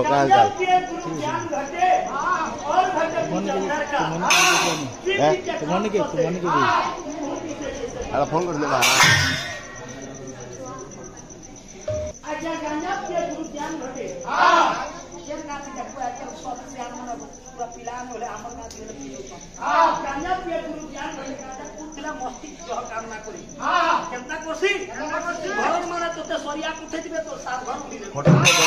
हो काल काल तुम्हारे के तुम्हारे के अरे फोन कर ले अच्छा गांजा पिए गुरु ज्ञान घटे हां शेर काती का कोई अच्छा उसको ज्ञान होना पूरा पिलान होले अमर काती होले हां गांजा पिए गुरु ज्ञान घटे गांजा कुतला मस्ती जह काम ना करी हां केमता करसी केमता करसी घर माने तोते सरिया कुठे दिबे तो सार घर उड़ी होटल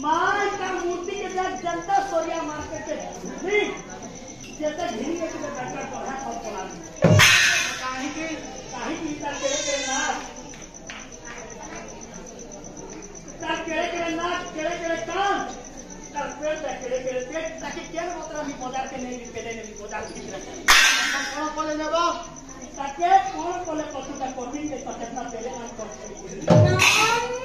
माँ का मूर्ति के साथ जनता सोरिया मार करके जैसे ढीन के किधर बैठकर पढ़ा और चला काहे की काहे की इतना केड़े केड़े नाच इतना केड़े केड़े नाच केड़े केड़े कान कर पेट तक केड़े केड़े पेट ताकि केड़े मतलब ही मजा के नहीं पेले ने मजा की तरह कौन कॉलेज जाबो ताकि कौन कॉलेज पसंद कोचिंग के पसंद ना पेले आज कोचिंग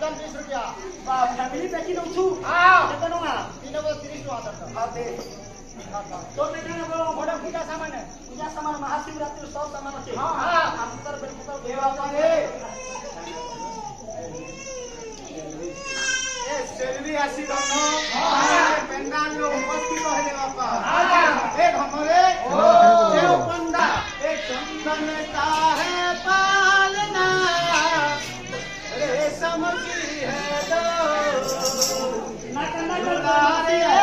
દરદમ ત્રીસ રૂપિયા ફેમિલી પેકેજ નું છું હા કેટલા નું આ તીનો બસ ત્રીસ નું આદર હા બે તો બેઠા બોલો મોટા પૂજા સામાન પૂજા સામાન મહાશિવરાત્રિ સૌ સામાન છે હા હા અંતર બિલકુલ દેવા પાડે એ સેલવી આસી ધન હા પેન્ડાન નો ઉપસ્થિત હે બાપા હા એ ધમરે ઓ એ ઉપંડા એ ચંદન તા હે Maria.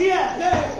Yeah.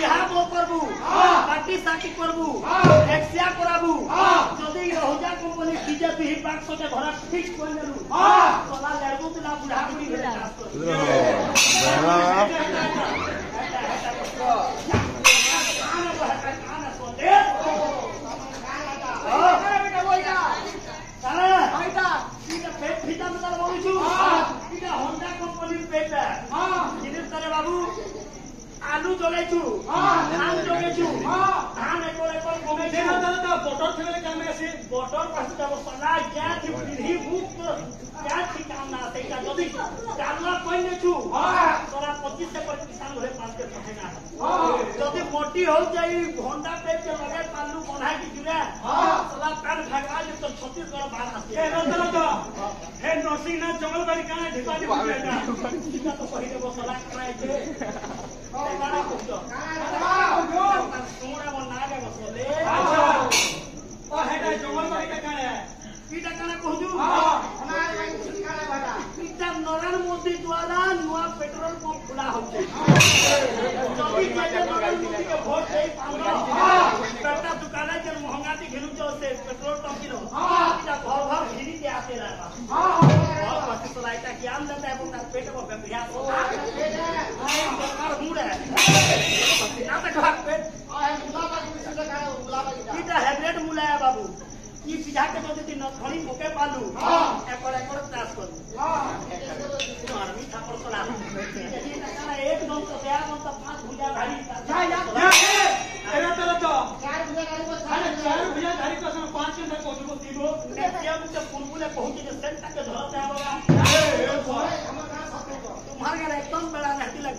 বিহা মো করবু হ্যাঁ। পার্টি সার্টি করবু এক্সিয়া হ্যাঁ। করাবু যদি রহুজা কোম্পানি বিজেপি হি পাঁচ সতে ঘরা ঠিক করে দেলু কলা লেরবু তুলা বুড়া বুড়ি হয়ে হন্ডা কোম্পানির পেটা জিনিস তারে বাবু আলু জ্বলাইছো হ্যাঁ, হ্যাঁ, ধান জ্বলাইছো হ্যাঁ। ধান একল একল গমেছো না দাদা তা বটর ফেলে কামে আছে বটর পাশে যাব সালা যা কি বিধি ভূত যা কি কাম না আছে এটা যদি কামলা কই নেছো তোরা 25 একর কিষান ঘরে পাঁচকে থাকে না যদি মোটি হল যাই ঘন্টা পে যে লগে পালু বনা কি জুড়ে হে নরসিংহ জঙ্গল বাড়ি কানে ঢিপা দিবি এটা তো নরেন্দ্র মোদী দ্বারা নয় পেট্রোল পাম্প খোলা হচ্ছে চব্বিশ ঘন্টা নরেন্দ্র মোদী কে ভোট দেই একটা দোকানে যে মহঙ্গা দি ঘিরুছ সে পেট্রোল পাম্প কিনো এটা ঘর ঘর ঘিরি দিয়ে আসে রাখা ঘর বসে তো লাইটা জ্ঞান দেতা এবং তার পেট এবং ব্যবহার हाइब्रिड मूल है बाबू ई सीधा के जो दिन थोड़ी पोके पालू एकर एकर त्रास करू आर्मी थापर सला यदि तकरा एक दम तो बया मन तो पांच भुजा धारी जा जा एरा तरह तो चार भुजा धारी को अरे चार भुजा धारी को पांच के अंदर पहुंचबो तीनो ने किया मुझे फुलफुले पहुंच के सेंटर के धरते आबा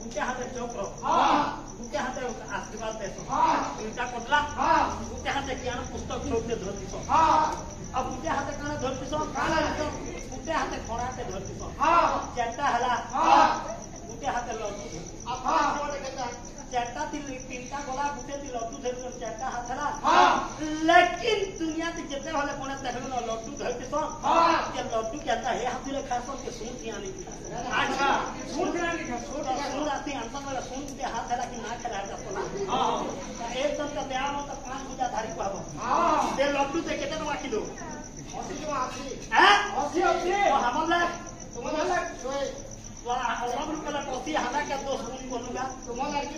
গোটে হাতে চক্র গোটে হাতে আশীর্বাদ দেশা করলা গোটে হাতে জ্ঞান পুস্তক সৌকে ধরিস গোটে হাতে কেন ধরিস গোটে হাতে খরাতে ধরিস চেটা হল গোটে হাতে লগ चारटा तिल तीनटा गला गुटे तिल लड्डू धरिसन चारटा हाथ हला हां लेकिन दुनिया ते जते होले कोने देखलो न लड्डू धरते सन हां के हाँ। लड्डू कहता है हाथ ले खासन के सुन दिया नहीं अच्छा सुन दिया नहीं छोटा सुन आते अंतन वाला सुन के हाथ हला कि ना खेला जा सोना हां एक सन का ब्याह में तो पांच गुजा धारी को हबो हां ते लड्डू ते केते नवा किलो 80 जो 80 हैं 80 80 हमन ले तुमन ले सोए वाला हमन के लड्डू हला के दोस्त बोलूंगा तुमन लड़की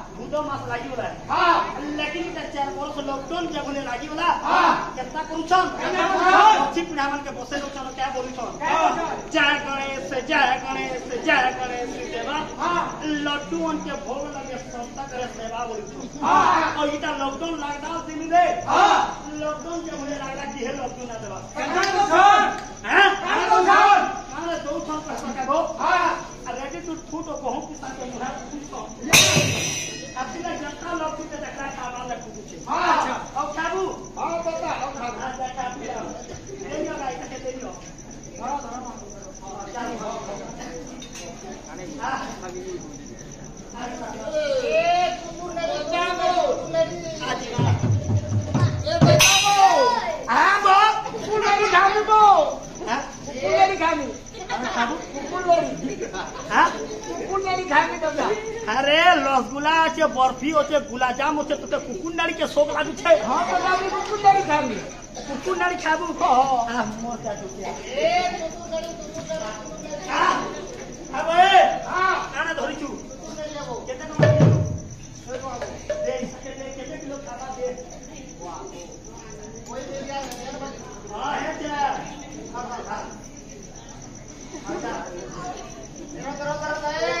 दो मास लागी होला हां लेकिन ते चार वर्ष लॉकडाउन जे बोले लागी होला हां केता करूछन अच्छी पिढा मन के बसे लोचन क्या बोलुछन जय गणेश जय गणेश जय गणेश देवा हां लड्डू अन के भोग लगे संता करे सेवा बोलुछन हां और इटा लॉकडाउन लागदा दिन रे हां लॉकडाउन जे बोले लागदा की हे लड्डू ना देवा केता तो करूछन हैं केता तो करूछन माने दो छन पैसा का दो हां रेडी टू फूट और गहूं किसान के मुहार पूछो Abdullah Jaka log kita dekha khaba na kuche. Ha acha. Aur khabu. Ha bata aur khabu. Ha dekha khabu. Deniyo gai ta deniyo. Ha dhara ma. Ha chalo. Ane ha khali. Ye kumur ne chamo. Meri aaj. Ye bachamo. Ha bo. Kumur ne khani bo. Ha? Kumur ne khani. Ha khabu. Kumur ne. Ha? Kumur ne khani dabla. আরে রসগোলা আছে বরফি আছে গুলাজাম আছে তোকে কুকুর নাড়িকে শোক লাগুছে হ্যাঁ তো আমি কুকুর নাড়ি খাবি কুকুর নাড়ি খাবো কহ আরে আনা ধরিছু কেতে তোমার আচ্ছা আচ্ছা এরা করো করো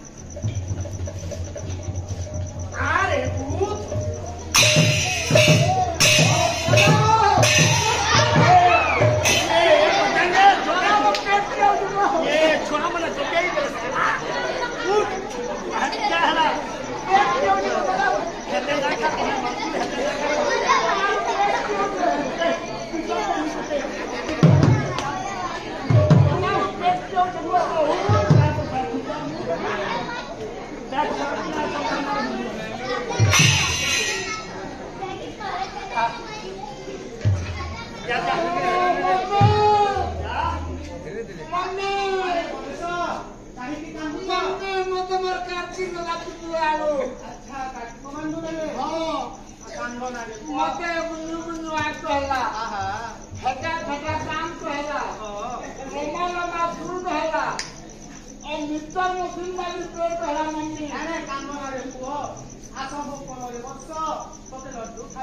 Cara, é puto.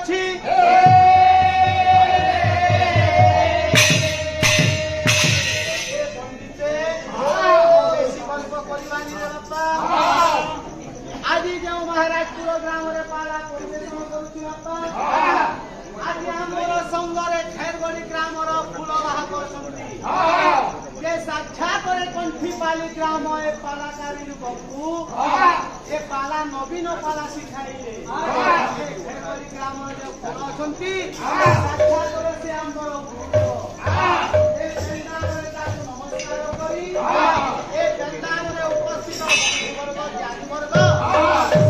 যাচ্ছি আজি যে মহারাজ পুর গ্রামে পালা পরিবেশন করছি বাপা আজি আমার সঙ্গে খেরগড়ি গ্রামর ফুল বাহাদুর সমিতি এ সাক্ষা করে কণ্ঠীপালি গ্রামে পালাকারী লোককু এ পালা নবীন পালা শিখাইলে গ্রামের যে ফুল অনেক সাক্ষা করে সে আমার গুরু এ বৃন্দাবনে তাকে নমস্কার করি এ বৃন্দাবনে উপস্থিত বর্গ জাতিবর্গ